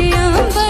I'm Yeah.